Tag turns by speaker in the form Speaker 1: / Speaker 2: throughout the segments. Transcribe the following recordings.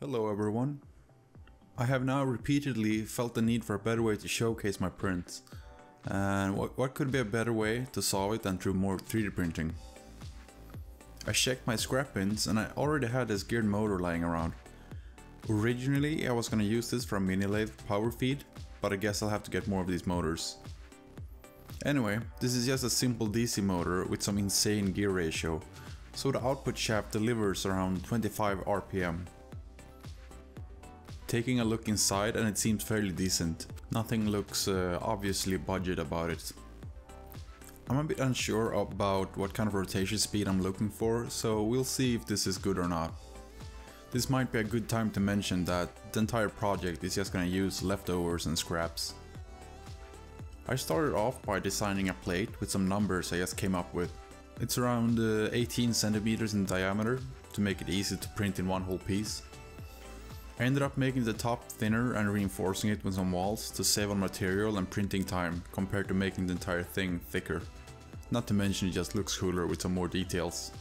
Speaker 1: Hello everyone. I have now repeatedly felt the need for a better way to showcase my prints. And what, what could be a better way to solve it than through more 3D printing? I checked my scrap bins and I already had this geared motor lying around. Originally I was gonna use this for a mini lathe power feed, but I guess I'll have to get more of these motors. Anyway, this is just a simple DC motor with some insane gear ratio, so the output shaft delivers around 25 RPM. Taking a look inside and it seems fairly decent. Nothing looks uh, obviously budget about it. I'm a bit unsure about what kind of rotation speed I'm looking for, so we'll see if this is good or not. This might be a good time to mention that the entire project is just gonna use leftovers and scraps. I started off by designing a plate with some numbers I just came up with. It's around uh, 18 centimeters in diameter to make it easy to print in one whole piece. I ended up making the top thinner and reinforcing it with some walls to save on material and printing time compared to making the entire thing thicker. Not to mention it just looks cooler with some more details.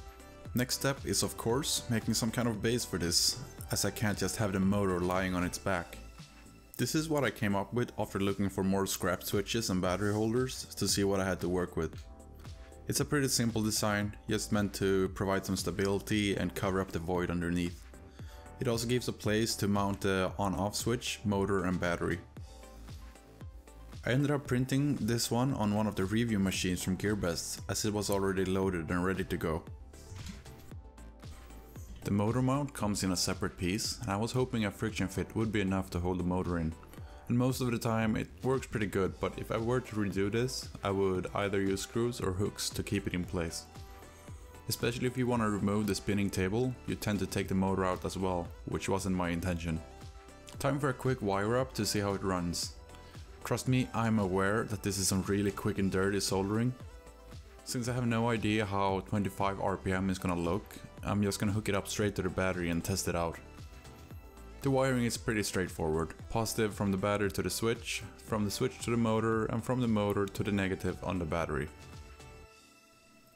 Speaker 1: Next step is of course making some kind of base for this, as I can't just have the motor lying on its back. This is what I came up with after looking for more scrap switches and battery holders to see what I had to work with. It's a pretty simple design, just meant to provide some stability and cover up the void underneath. It also gives a place to mount the on-off switch, motor and battery. I ended up printing this one on one of the review machines from GearBest as it was already loaded and ready to go. The motor mount comes in a separate piece and I was hoping a friction fit would be enough to hold the motor in. And most of the time it works pretty good but if I were to redo this I would either use screws or hooks to keep it in place. Especially if you want to remove the spinning table, you tend to take the motor out as well, which wasn't my intention. Time for a quick wire up to see how it runs. Trust me, I'm aware that this is some really quick and dirty soldering. Since I have no idea how 25 RPM is gonna look, I'm just gonna hook it up straight to the battery and test it out. The wiring is pretty straightforward. Positive from the battery to the switch, from the switch to the motor, and from the motor to the negative on the battery.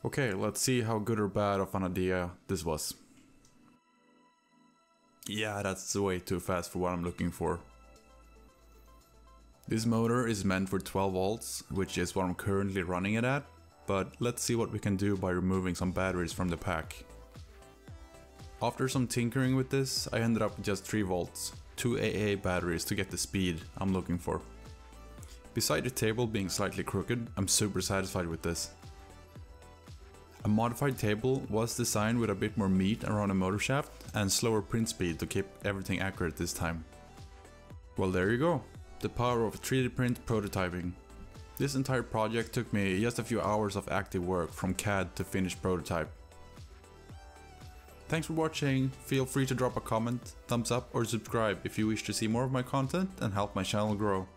Speaker 1: Okay, let's see how good or bad of an idea this was. Yeah, that's way too fast for what I'm looking for. This motor is meant for 12 volts, which is what I'm currently running it at, but let's see what we can do by removing some batteries from the pack. After some tinkering with this, I ended up with just 3 volts, 2 AA batteries to get the speed I'm looking for. Beside the table being slightly crooked, I'm super satisfied with this. A modified table was designed with a bit more meat around the motor shaft and slower print speed to keep everything accurate this time. Well there you go, the power of 3D print prototyping. This entire project took me just a few hours of active work from CAD to finished prototype. Thanks for watching, feel free to drop a comment, thumbs up or subscribe if you wish to see more of my content and help my channel grow.